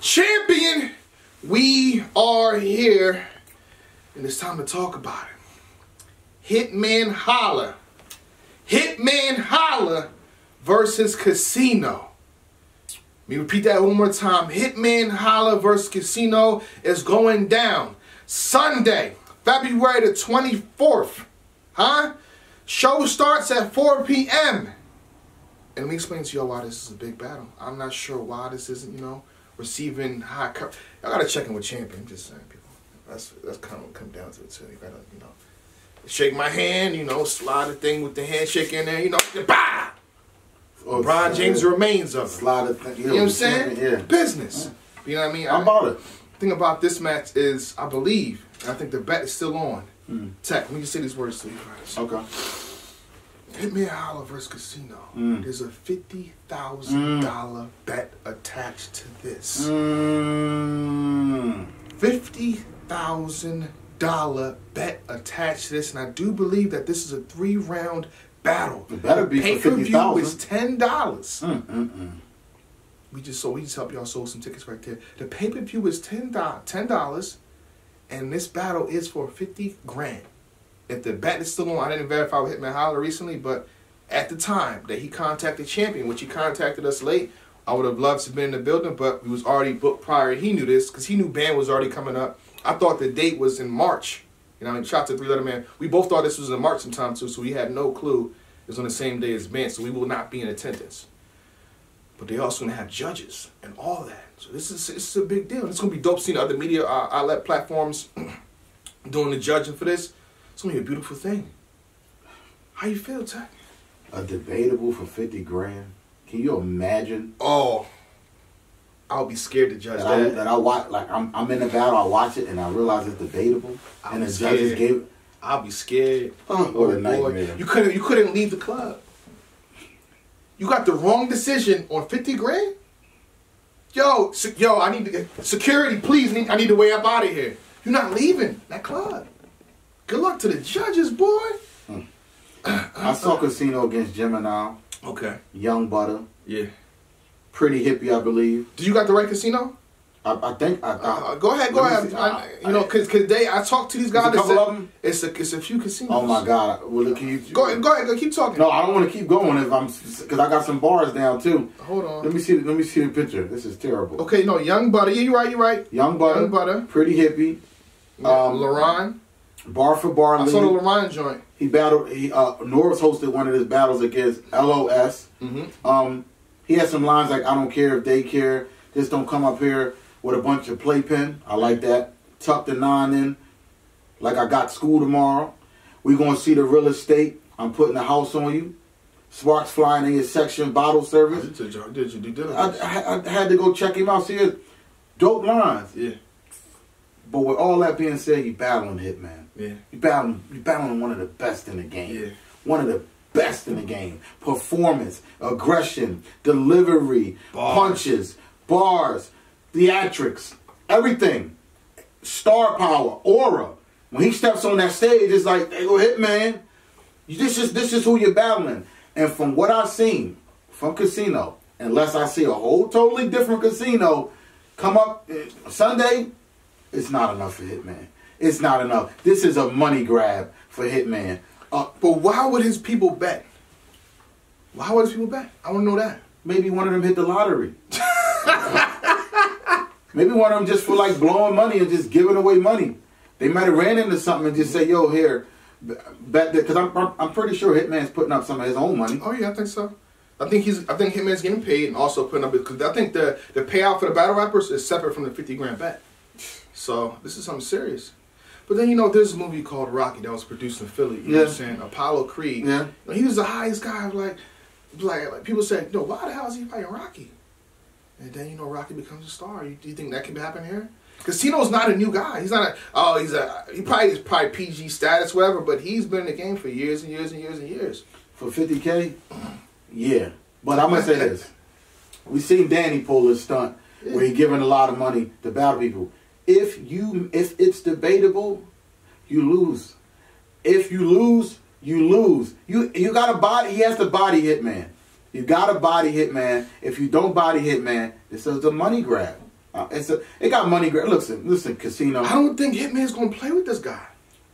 Champion, we are here, and it's time to talk about it. Hitman Holla. Hitman Holla versus Casino. Let me repeat that one more time. Hitman Holla versus Casino is going down Sunday, February the 24th. Huh? Show starts at 4 p.m. And let me explain to y'all why this is a big battle. I'm not sure why this isn't, you know, receiving high coverage. Y'all gotta check in with champion. I'm just saying, people. That's that's kind of what come down to it too. You gotta, you know, shake my hand, you know, slide the thing with the handshake in there, you know, bah! Oh, LeBron James remains of it. Slide it. You know what I'm saying? Yeah. Business. You know what I mean? I'm about it? thing about this match is, I believe, and I think the bet is still on. Mm. Tech, let me just say these words to you Okay. Hitman Holla versus Casino. Mm. There's a fifty thousand dollar bet attached to this. Mm. Fifty thousand dollar bet attached to this, and I do believe that this is a three round battle. It better be for Pay per view is ten dollars. Mm, mm, mm. We just so we just help y'all sold some tickets right there. The pay per view is ten dollars, and this battle is for fifty grand. If the bet is still on, I didn't verify with Hitman Holla recently, but at the time that he contacted Champion, which he contacted us late, I would have loved to have been in the building, but we was already booked prior. He knew this because he knew Banned was already coming up. I thought the date was in March. You know, I mean, shout to Three Letter Man. We both thought this was in March sometime too, so we had no clue it was on the same day as Banned, so we will not be in attendance. But they also gonna have judges and all that. So this is this is a big deal. It's gonna be dope seeing other media uh, outlet platforms doing the judging for this. It's gonna be a beautiful thing. How you feel, Tech? A debatable for fifty grand. Can you imagine Oh, I'll be scared to judge that I, that. that I watch? Like I'm, I'm in the battle. I watch it and I realize it's debatable, I'm and the judges scared. gave. I'll be scared. Oh, what a oh, nightmare. You couldn't you couldn't leave the club. You got the wrong decision on fifty grand. Yo, yo, I need to security. Please, need, I need to way up out of here. You're not leaving that club. Good luck to the judges, boy. I saw Casino against Gemini, Okay. Young Butter, Yeah. Pretty Hippie, I believe. Do you got the right casino? I, I think I, I, Uh, go ahead, go ahead. I, you know, cause, cause they, I talked to these guys. a couple said of 'em? It's a, it's a few casinos. Oh my God! Well, can you Go ahead, go ahead, go keep talking. No, I don't want to keep going if I'm because I got some bars down too. Hold on. Let me see. Let me see the picture. This is terrible. Okay, no, Young Butter. Yeah, you're right. You're right. Young Butter, Young Butter. Pretty Hippie, Um, Um, Laron. Bar for bar. I saw the. Laron joint. He battled. He uh, Norris hosted one of his battles against LOS. Mm-hmm. Um, he had some lines like "I don't care if they care, just don't come up here with a bunch of playpen." I like that. Tuck the nine in, like I got school tomorrow. We gonna see the real estate. I'm putting the house on you. Sparks flying in your section. Bottle service. Did you, did you do I, diligence? I, I had to go check him out. See his dope lines. yeah, But with all that being said, he battling Hitman. Yeah, You battling, you battling one of the best in the game. Yeah. One of the best in the game. Performance, aggression, delivery, Bars. punches, bars, theatrics, everything. Star power, aura. When he steps on that stage, it's like, they go hit man. This is this is who you're battling. And from what I've seen from Casino, unless I see a whole totally different casino come up eh, Sunday, it's not enough for Hitman. It's not enough. This is a money grab for Hitman. Uh, but why would his people bet? Why would his people bet? I want to know that. maybe one of them hit the lottery. maybe one of them just for like blowing money and just giving away money. They might have ran into something and just say, "Yo, here, bet that." Because I'm, I'm pretty sure Hitman's putting up some of his own money. Oh yeah, I think so. I think he's. I think Hitman's getting paid and also putting up because I think the the payout for the battle rappers is separate from the fifty grand bet. So this is something serious. But then you know there's a movie called Rocky that was produced in Philly. You know what I'm saying? Apollo Creed. Yeah. He was the highest guy. Like, like, like people say, no, why the hell is he fighting Rocky? And then you know Rocky becomes a star. You, do you think that can happen here? Casino's not a new guy. He's not a oh he's a he probably is probably PG status whatever, but he's been in the game for years and years and years and years. For 50K? Yeah. But I'm going to say this. We seen Danny pull his stunt where he giving a lot of money to battle people. If you if it's debatable, you lose. If you lose, you lose. You you got a body. He has to body Hitman. You got to body Hitman. If you don't body Hitman, this is a money grab. Uh, it's a, it got money. gra- Listen, listen, casino. I don't think Hitman's gonna play with this guy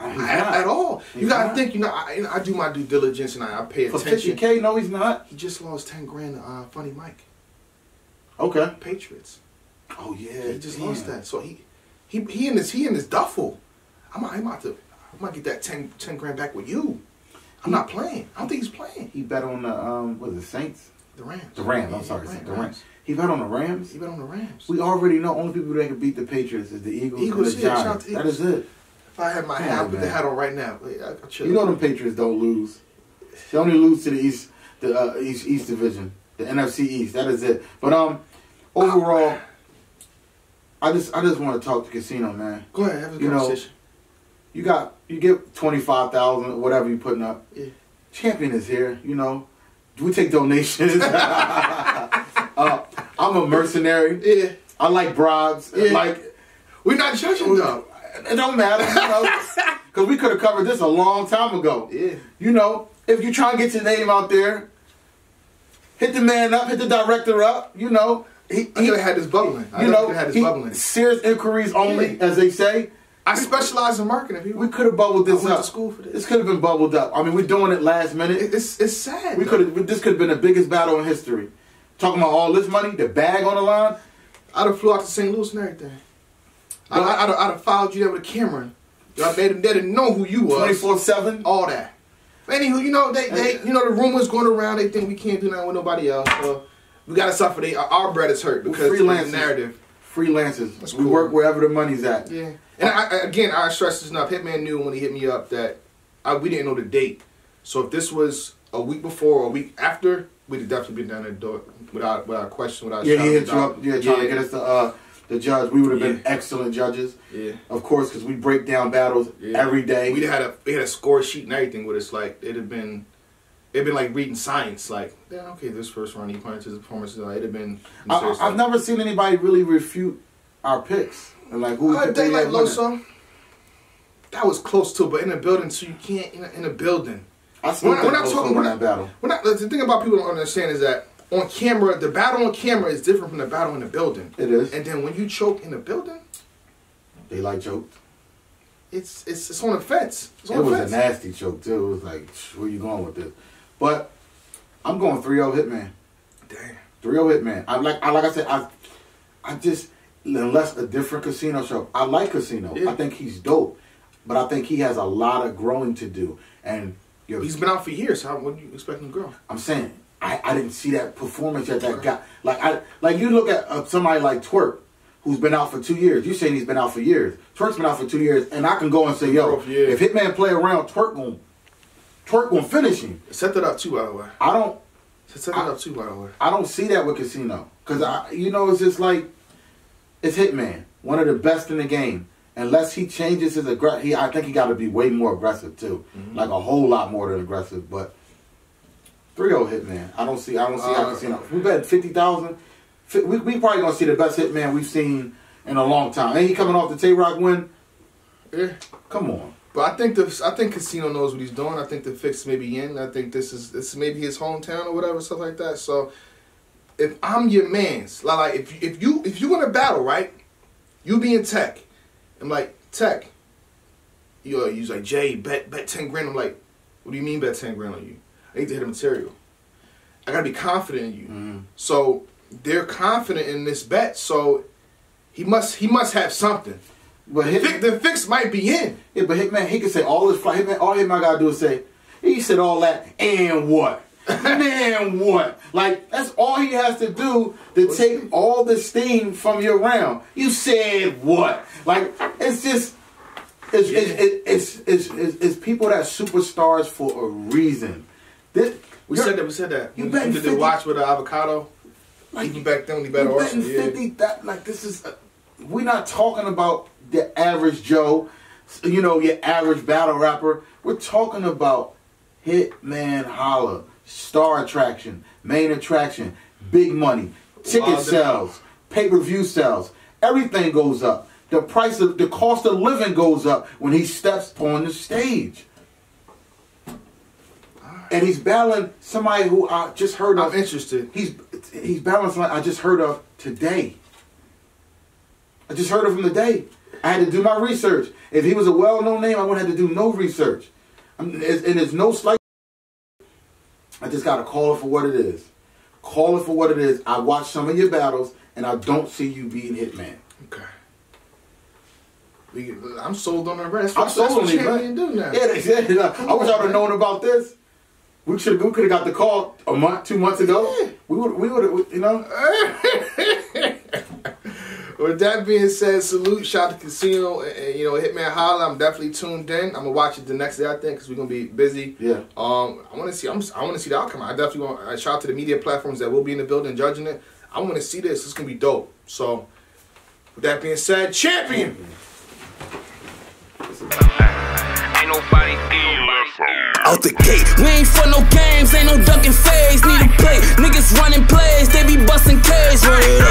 Uh, at, at all. you gotta not. think. You know, I, I do my due diligence and I, I pay For attention. fifty k, no, he's not. He just lost ten grand to uh, Funny Mike, Okay. Patriots. Oh yeah, he just damn. lost that. So he, he, he in his he in his duffel. I'm, I'm about to, I'm gonna get that 10, 10 grand back with you. I'm not playing. I don't think he's playing. He bet on the um, was it, Saints? The Rams. The Rams. I'm Yeah, sorry, Rams. the Rams. He bet on the Rams. He bet on the Rams. We already know only people that can beat the Patriots is the Eagles, Eagles, and the yeah, shout out Giants. That is it. if I had my Come hat, on, put the hat on right now. I, I. You know them Patriots don't lose. They only lose to the East, the uh, East East Division, the NFC East. That is it. But um, overall, I just I just want to talk to Casino, man. Go ahead, have a You know, conversation. You got you get twenty five thousand, whatever you putting up. Yeah. Champion is here. You know, we take donations. uh, I'm a mercenary. yeah, I like bribes. Yeah. Like we're not judging though. it don't matter, you know, because we could have covered this a long time ago. Yeah, You know, if you try and get your name out there, hit the man up, hit the director up. You know, he, I he could have had this bubbling. I you know, had this he- bubbling. serious inquiries only, as they say. I specialize in marketing. People. We could have bubbled I this went up. to school for this. This could have been bubbled up. I mean, we're doing it last minute. It- it's it's sad. We could have. This could have been the biggest battle in history. Talking about all this money, the bag on the line. I'd have flew out to St. Louis and everything. I'd, I'd, I'd, I'd have followed you there with a camera. Y'all made them. They didn't know who you was. Twenty four seven. All that. Anywho, you know they, they you know the rumors going around. They think we can't do nothing with nobody else. So we gotta suffer. They, our, bread is hurt because the narrative. Freelancers. That's we cool. work wherever the money's at. Yeah. And I, I- again, I stress this enough. Hitman knew when he hit me up that I, we didn't know the date. So if this was a week before or a week after, we'd have definitely been down there do it without without question, without Yeah, he hit you up. Yeah, trying to get us to uh, the judge. We would have been Yeah. excellent judges, Yeah. of course, because we break down battles Yeah. every day. We had a we had a score sheet and everything with us. Like it'd have been, it'd been like reading science. Like yeah, okay, this first round he punches his performance. Like, it'd have been. I, I've never seen anybody really refute our picks and like who Uh, they like. Loso. That was close to, but in a building, so you can't in a, in a building. I still We're not- we're not talking- we're that battle. We're not, the thing about people don't understand is that on camera, the battle on camera is different from the battle in the building. It is. And then when you choke in the building, They like joked. it's it's it's on the fence. On It was fence. a nasty choke too. It was like, "Shh, where you going with this? But I'm going 3-0 Hitman. Damn. 3-0 Hitman. I like. I like I said. I. I just unless a different casino show. I like casino. Yeah. I think he's dope, but I think he has a lot of growing to do. And you know, He's been out for years. How when you expect him to grow? I'm saying I, I didn't see that performance that that guy. Like I like you look at uh, somebody like Twork, who's been out for two years. You saying he's been out for years. Twork's been out for two years, and I can go and say, yo, if Hitman play around, Twork gon' Twork gon' finish him. Set that up too, by the way. I don't Set that up too, by the way. I don't see that with Casino because I you know it's just like it's Hitman, one of the best in the game. Unless he changes his aggressive, he I think he got to be way more aggressive too, Mm-hmm. like a whole lot more than aggressive. But 3-0 Hitman, I don't see I don't see how Uh, Casino. We bet fifty thousand. We we probably gonna see the best Hitman we've seen in a long time. Ain't he coming off the Tay Rock win? Yeah. Come on. But I think the I think Casino knows what he's doing. I think the fix may be in. I think this is this is maybe his hometown or whatever stuff like that. So if I'm your man's like, like if if you if you want to battle right, you be in tech. I'm like tech. You uh, you like Jay bet bet ten grand. I'm like, what do you mean bet ten grand on you? I need to hit a material. I gotta be confident in you. Mhm. So they're confident in this bet. So he must he must have something. But The Hitman, fix, the fix might be in. Yeah, but Hitman, he can say all his fly. Hitman, all Hitman gotta do is say, he said all that, and what? Man, what? Like that's all he has to do to take all the steam from your round. You said what? Like it's just. It's, Yeah. it's, it's, it's, it's, it's people that superstars for a reason. This, We said that. We said that. you betting did the watch with the avocado. Like, back then when he bet You Arsenal. betting Yeah. fifty? That like this is. uh, we're not talking about the average Joe, you know, your average battle rapper. We're talking about Hitman Holla, star attraction, main attraction, big money, ticket sales, pay per view sales. Everything goes up. The price of the cost of living goes up when he steps on the stage. And he's battling somebody who I just heard of. I'm interested. He's he's battling somebody I just heard of today. I just heard of him today. I had to do my research. If he was a well-known name, I wouldn't have to do no research. And it's no slight. I just gotta call it for what it is. Call it for what it is. I watched some of your battles, and I don't see you being Hitman. Okay. I'm sold on the rest. I'm sold on man. Yeah, they. I wish I'd have known about this. We should. We could have got the call a month, two months ago. Yeah. We would. We would. You know. With that being said, salute, shout to Casino, and, and, you know, Hitman Holla. I'm definitely tuned in. I'm gonna watch it the next day, I think, because we're gonna be busy. Yeah. Um, I want to see. I'm, I want to see the outcome. I definitely want. I shout out to the media platforms that will be in the building judging it. I want to see this. It's gonna be dope. So, with that being said, champion. Ain't nobody Out the gate, we ain't for no games, ain't no ducking phase. Need a play, niggas running plays, they be busting K's. Run it up.